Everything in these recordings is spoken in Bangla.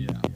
Yeah.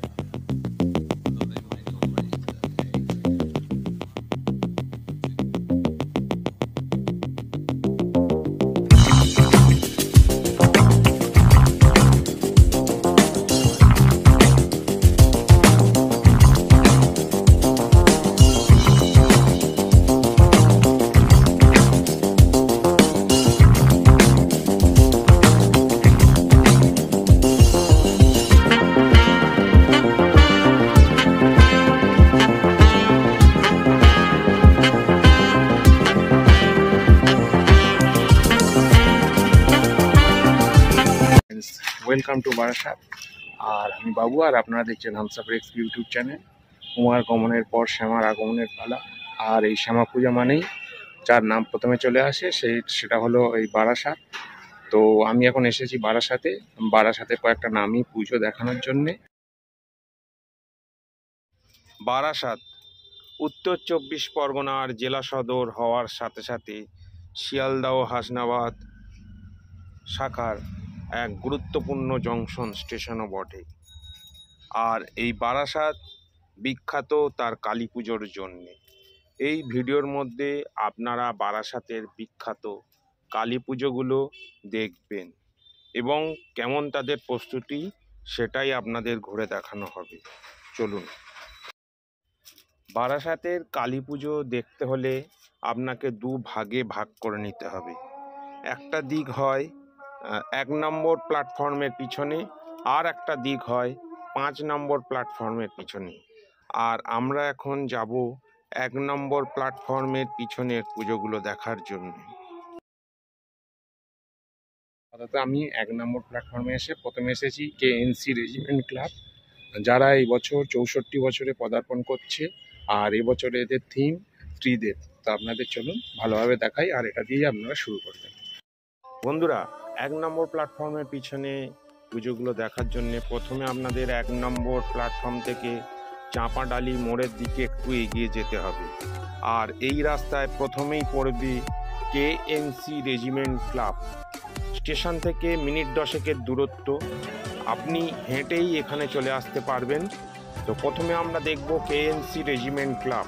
ওয়েলকাম টু বারাসাত আর আমি বাবু, আর আপনারা দেখছেন হামসাফার এক্স ইউটিউব চ্যানেল কুমার গমনের পর শ্যামার আগমনের পালা। আর এই শ্যামা পূজা মানেই যার নাম প্রথমে চলে আসে সেই সেটা হলো এই বারাসাত তো আমি এখন এসেছি বারাসাতে বারাসাতের কয়েকটা নামই পুজো দেখানোর জন্যে। বারাসাত উত্তর চব্বিশ পরগনার জেলা সদর হওয়ার সাথে সাথে শিয়ালদহ হাসনাবাদ শাখার এক গুরুত্বপূর্ণ জংশন স্টেশনও বটে। আর এই বারাসাত বিখ্যাত তার কালী পুজোর জন্যে। এই ভিডিওর মধ্যে আপনারা বারাসাতের বিখ্যাত কালী পুজোগুলো দেখবেন এবং কেমন তাদের প্রস্তুতি সেটাই আপনাদের ঘুরে দেখানো হবে। চলুন। বারাসাতের কালী পুজো দেখতে হলে আপনাকে দু ভাগে ভাগ করে নিতে হবে। একটা দিক হয় এক নম্বর প্ল্যাটফর্মের পিছনে আর একটা দিক হয় পাঁচ নম্বর প্ল্যাটফর্মের পিছনে। আর আমরা এখন যাব এক নম্বর প্ল্যাটফর্মের পিছনের পুজোগুলো দেখার জন্য। আমি এক নম্বর প্ল্যাটফর্মে এসে প্রথমে এসেছি কে এনসি রেজিমেন্ট ক্লাব যারা এই বছর চৌষট্টি বছরে পদার্পণ করছে আর এবছর এদের থিম ত্রিদেব। তো আপনাদের চলুন ভালোভাবে দেখাই আর এটা দিয়ে আপনারা শুরু করবেন। বন্ধুরা এক নম্বর প্ল্যাটফর্মের পিছনে পুজোগুলো দেখার জন্য প্রথমে আপনাদের এক নম্বর প্ল্যাটফর্ম থেকে চাঁপাডালি মোড়ের দিকে একটু এগিয়ে যেতে হবে। আর এই রাস্তায় প্রথমেই পড়বে K NC regiment club station থেকে মিনিট দশেকের দূরত্ব। আপনি হেঁটেই এখানে চলে আসতে পারবেন। তো প্রথমে আমরা দেখব কেএনসি রেজিমেন্ট ক্লাব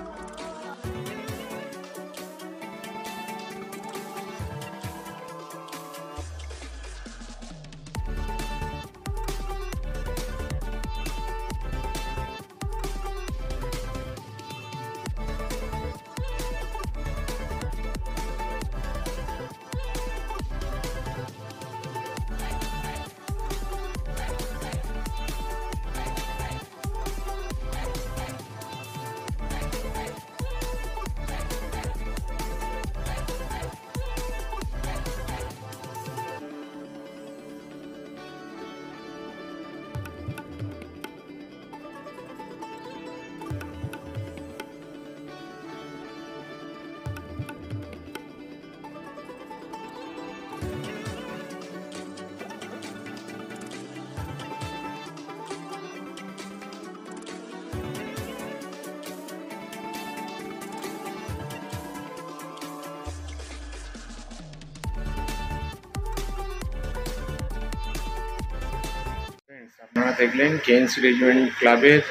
আপনারা দেখলেন কেএনসি রেজিমেন্ট ক্লাবের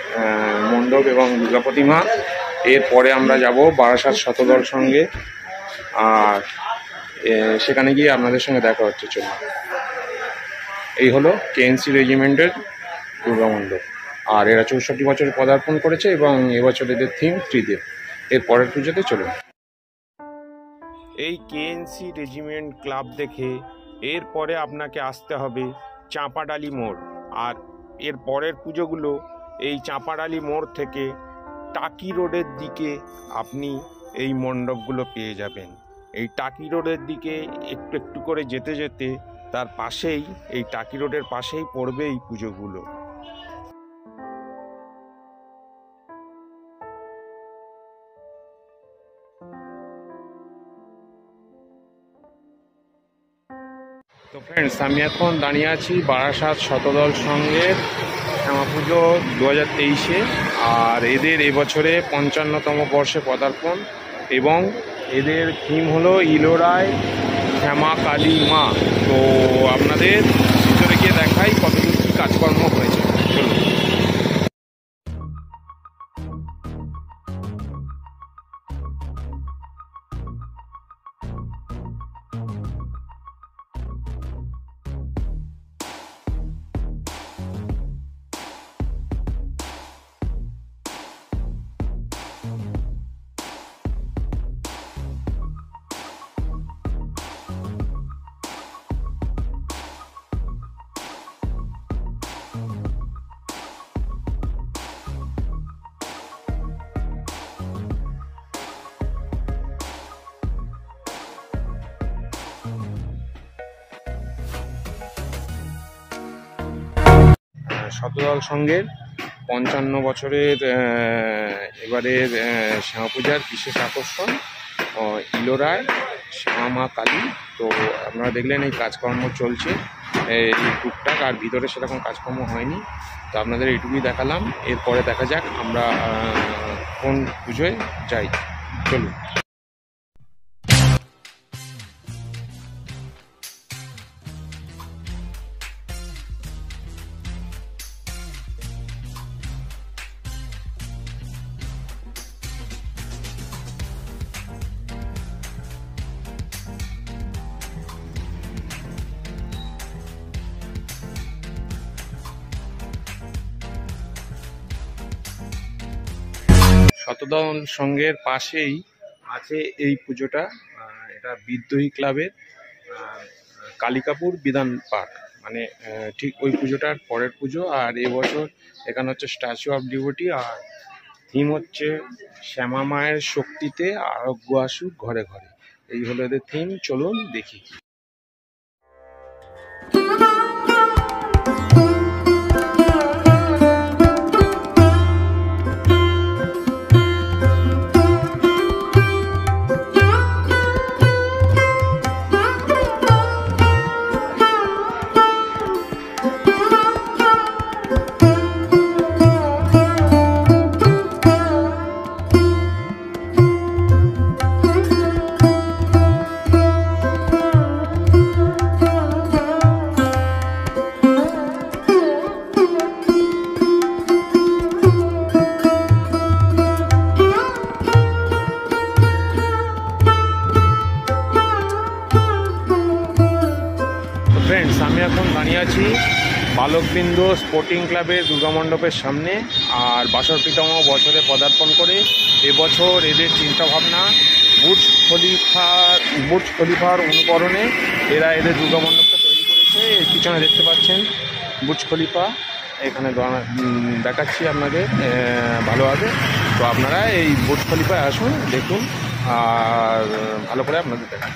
মণ্ডপ এবং দুর্গা প্রতিমা। এরপরে আমরা যাব বারাসাত শতদল সঙ্গে। আর সেখানে গিয়ে আপনাদের সঙ্গে দেখা হচ্ছে চলুন। এই হলো কেএনসি রেজিমেন্টের দুর্গা মণ্ডপ। আর এরা চৌষট্টি বছর পদার্পণ করেছে এবং এবছর এদের থিম ত্রিদেব। এর পরের পুজোতে চলুন। এই কেএনসি রেজিমেন্ট ক্লাব দেখে এরপরে আপনাকে আসতে হবে চাঁপাডালি মোড়। আর এর পরের পুজোগুলো এই চাঁপাডালি মোড় থেকে টাকি রোডের দিকে আপনি এই মণ্ডপগুলো পেয়ে যাবেন। এই টাকি রোডের দিকে একটু একটু করে যেতে যেতে তার পাশেই, এই টাকি রোডের পাশেই পড়বে এই পুজোগুলো। ফ্রেন্ডস আমি এখন দাঁড়িয়ে আছি বারাসাত শতদল সঙ্গের শ্যামা পুজো দু হাজার তেইশে, আর এদের এবছরে পঞ্চান্নতম বর্ষে পদার্পণ এবং এদের থিম হলো ইলোরায় শ্যামা কালী মা। তো আপনাদের ভিতরে গিয়ে দেখাই কতদূর কী কাজকর্ম হয়েছে। শতদল সংঘের পঞ্চান্ন বছরের এবারের শ্যামা পূজার বিশেষ আকর্ষণ ইলোরায় শ্যামা মা কালী তো আপনারা দেখলেন এই কাজকর্ম চলছে, এই টুকটাক, আর ভিতরে সেরকম কাজকর্ম হয়নি। তো আপনাদের এইটুকুই দেখালাম। এরপরে দেখা যাক আমরা কোন পুজোয় যাই। চলুন। শতদল সংঘের পাশেই আছে এই পুজোটা এটা বিদ্রোহী ক্লাবের কালিকাপুর বিধান পার্ক। মানে ঠিক ওই পুজোটার পরের পুজো, আর এবছর এখানে হচ্ছে স্ট্যাচু অফ ডিভোটি আর থিম হচ্ছে শ্যামা মায়ের শক্তিতে আরোগ্য আসুক ঘরে ঘরে। এই হলো এদের থিম চলুন দেখি। বালকবৃন্দ স্পোর্টিং ক্লাবের দুর্গা মণ্ডপের সামনে আর বাসর বছরে পদার্পণ করে এবছর এদের চিন্তাভাবনা বুর্জ খলিফার বুর্জ খলিফার অনুকরণে এরা এদের দুর্গা মণ্ডপটা তৈরি করেছে। এর পিছনে দেখতে পাচ্ছেন বুর্জ খলিফা। এখানে দেখাচ্ছি আহ, ভালোভাবে তো আপনারা এই বুর্জ খলিফায় আসুন দেখুন আর ভালো করে আপনাদের দেখান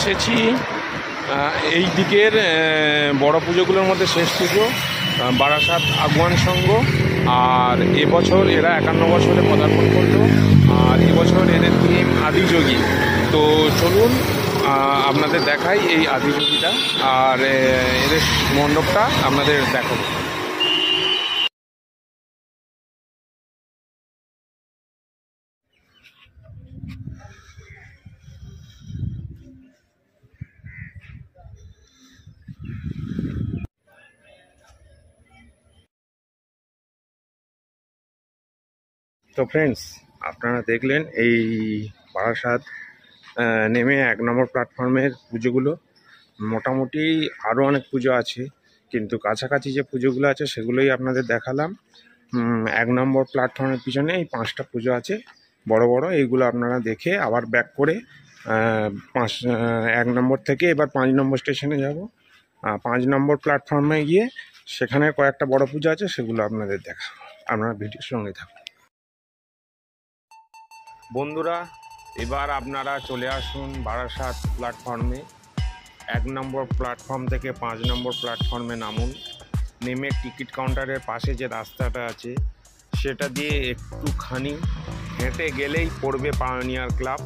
এসেছি। এই দিকের বড় পুজোগুলোর মধ্যে শেষ পুজো বারাসাত আগুয়ান সংঘ। আর এবছর এরা একান্ন বছরে পদার্পণ করল। আর এবছর এদের থিম আদিযোগী। তো চলুন আপনাদের দেখাই এই আদিযোগীটা। আর এদের মণ্ডপটা আপনাদের দেখাবো। তো ফ্রেন্ডস আপনারা দেখলেন এই বারাসাত নেমে এক নম্বর প্ল্যাটফর্মের পুজোগুলো। মোটামুটি আরও অনেক পুজো আছে, কিন্তু কাছাকাছি যে পুজোগুলো আছে সেগুলোই আপনাদের দেখালাম। এক নম্বর প্ল্যাটফর্মের পিছনে এই পাঁচটা পুজো আছে, বড় বড়, এইগুলো আপনারা দেখে আবার ব্যাক করে পাঁচ এক নম্বর থেকে এবার পাঁচ নম্বর স্টেশনে যাব। পাঁচ নম্বর প্ল্যাটফর্মে গিয়ে সেখানে কয়েকটা বড় পুজো আছে, সেগুলো আপনাদের দেখা, আপনারা ভিডিওর সঙ্গে থাকুন। বন্ধুরা, এবার আপনারা চলে আসুন বারাসাত প্ল্যাটফর্মে। এক নম্বর প্ল্যাটফর্ম থেকে পাঁচ নম্বর প্ল্যাটফর্মে নামুন। নেমে টিকিট কাউন্টারের পাশে যে রাস্তাটা আছে, সেটা দিয়ে একটুখানি হেঁটে গেলেই পড়বে পাওনিয়ার ক্লাব।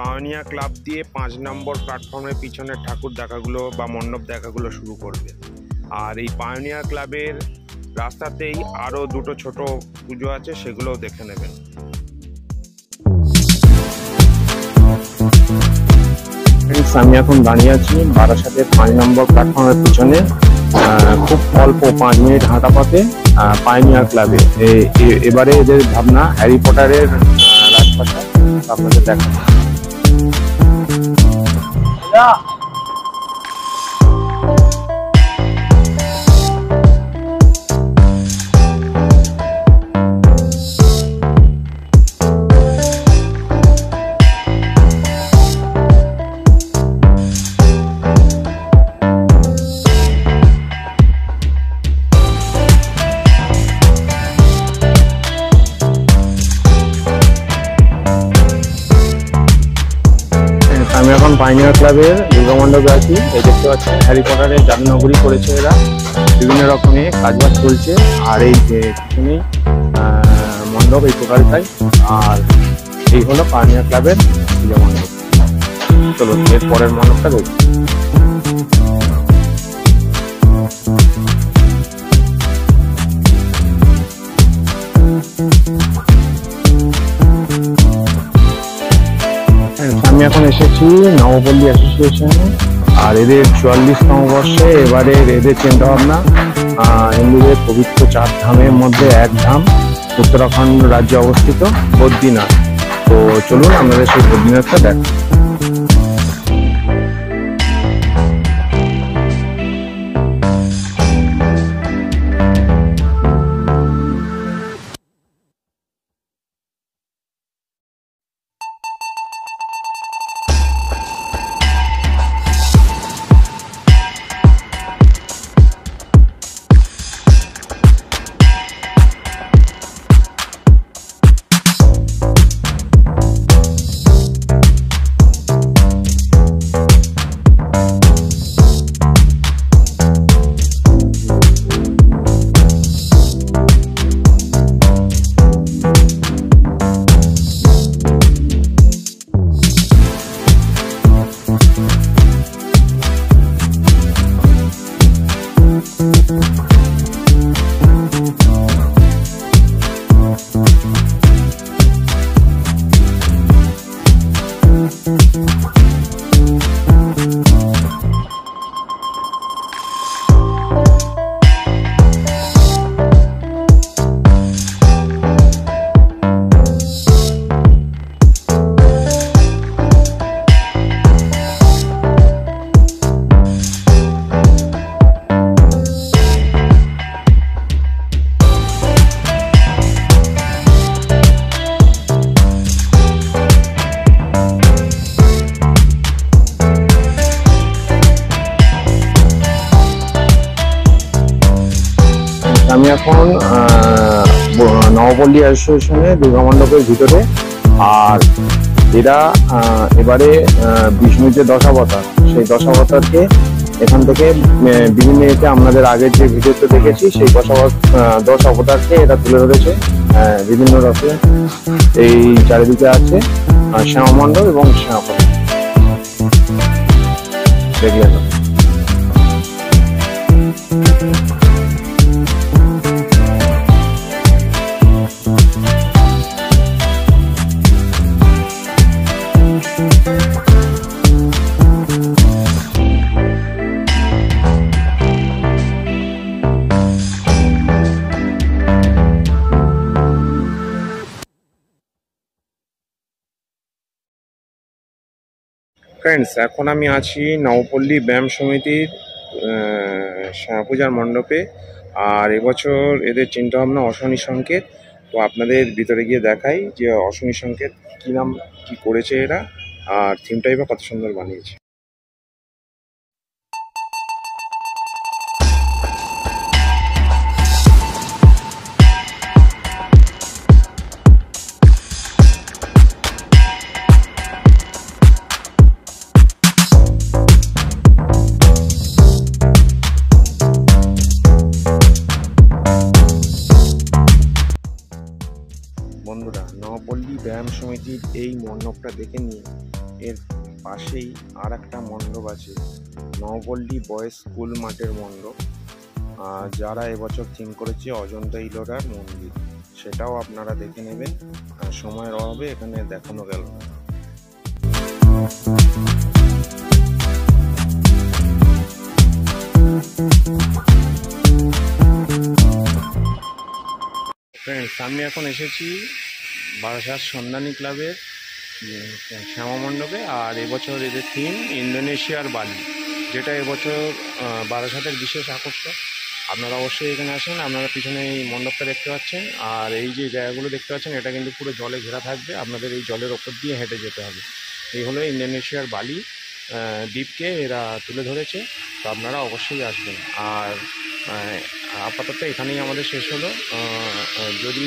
পাওনিয়া ক্লাব দিয়ে পাঁচ নম্বর প্ল্যাটফর্মের পিছনের ঠাকুর দেখাগুলো বা মণ্ডপ দেখাগুলো শুরু করবে। আর এই পাওনিয়া ক্লাবের রাস্তাতেই আরও দুটো ছোট পুজো আছে, সেগুলোও দেখে নেবেন। Friends, আমি এখন দাঁড়িয়ে আছি বারাসাতের পাঁচ নম্বর প্ল্যাটফর্মের পিছনে খুব অল্প পাঁচ মিনিট হাঁটা পথে পাইনিয়ার ক্লাবে এবারে এদের ভাবনা হ্যারি পটারের রাজপাশা আপনাদের দেখা পাইনিয়ার ক্লাবের দুর্গা মণ্ডপে আছি। এই দেখতে পাচ্ছেন হ্যারি পটারের জাদুনগরী করেছে এরা। বিভিন্ন রকমের কাজবাজ চলছে। আর এই যে পিছনেই মণ্ডপ, এই প্রকারটাই আর এই হলো পাইনিয়ার ক্লাবের দুর্গামণ্ডপ মণ্ডপ। চলো এর পরের মণ্ডপটা দেখি। আমি এখন এসেছি নবপল্লী অ্যাসোসিয়েশনে আর এদের চুয়াল্লিশতম বর্ষে এবারে এদের চিন্তা ভাবনা হিন্দুদের পবিত্র চার ধামের মধ্যে এক ধাম, উত্তরাখণ্ড রাজ্যে অবস্থিত বদ্রীনাথ। তো চলুন আমাদের সেই বদ্রীনাথটা দেখ নবপল্লী অ্যাসোসিয়েশনে দুর্গা মণ্ডপের ভিতরে। আর এরা এবারে বিষ্ণুর যে দশাবতার। সেই দশাবতারকে এখান থেকে বিভিন্ন এতে আমাদের আগের যে ভিডিওতে দেখেছি সেই দশাবত দশ অবতারকে এরা তুলে ধরেছে। বিভিন্ন রকম এই চারিদিকে আছে। আহ, শ্যামা মণ্ডপ এবং শ্যামা দেখলেন। ফ্রেন্ডস এখন আমি আছি নবপল্লী ব্যায়াম সমিতির পূজার মণ্ডপে। আর এবছর এদের চিন্তাভাবনা অশনি সংকেত। তো আপনাদের ভিতরে গিয়ে দেখাই যে অশনি সংকেত কী নাম, কী করেছে এরা। আর থিমটাই বা কত সুন্দর বানিয়েছে। এই মণ্ডপটা দেখে নিয়ে এর পাশেই আর একটা মণ্ডপ আছে নবপল্লী বয়েজ স্কুল মাঠের মণ্ডপ। যারা এবছর থিম করেছে অজন্তা ইলোরার মন্দির। সেটাও আপনারা দেখে নেবেন। সময়ের অভাবে এখানে দেখানো গেল না। ফ্রেন্ডস আমি এখন এসেছি বারাসাত সন্ধানী ক্লাবের শ্যামা মণ্ডপে আর এবছর এদের থিম ইন্দোনেশিয়ার বালি, যেটা এবছর বারাসাতের বিশেষ আকর্ষণ। আপনারা অবশ্যই এখানে আসেন, আপনারা পিছনে এই মণ্ডপটা দেখতে পাচ্ছেন, আর এই যে জায়গাগুলো দেখতে পাচ্ছেন, এটা কিন্তু পুরো জলে ঘেরা থাকবে, আপনাদের এই জলের ওপর দিয়ে হেঁটে যেতে হবে। এই হলো ইন্দোনেশিয়ার বালি দ্বীপকে এরা তুলে ধরেছে, তো আপনারা অবশ্যই আসবেন। আর আপাতত এখানেই আমাদের শেষ হলো। যদি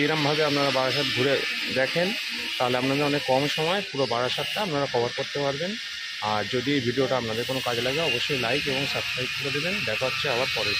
এইরমভাবে আপনারা বারাসাত ঘুরে দেখেন, তাহলে আপনাদের অনেক কম সময় পুরো বারাসাতটা আপনারা কভার করতে পারবেন। আর যদি এই ভিডিওটা আপনাদের কোনো কাজে লাগে, অবশ্যই লাইক এবং সাবস্ক্রাইব করে দেবেন। দেখা হচ্ছে আবার পরে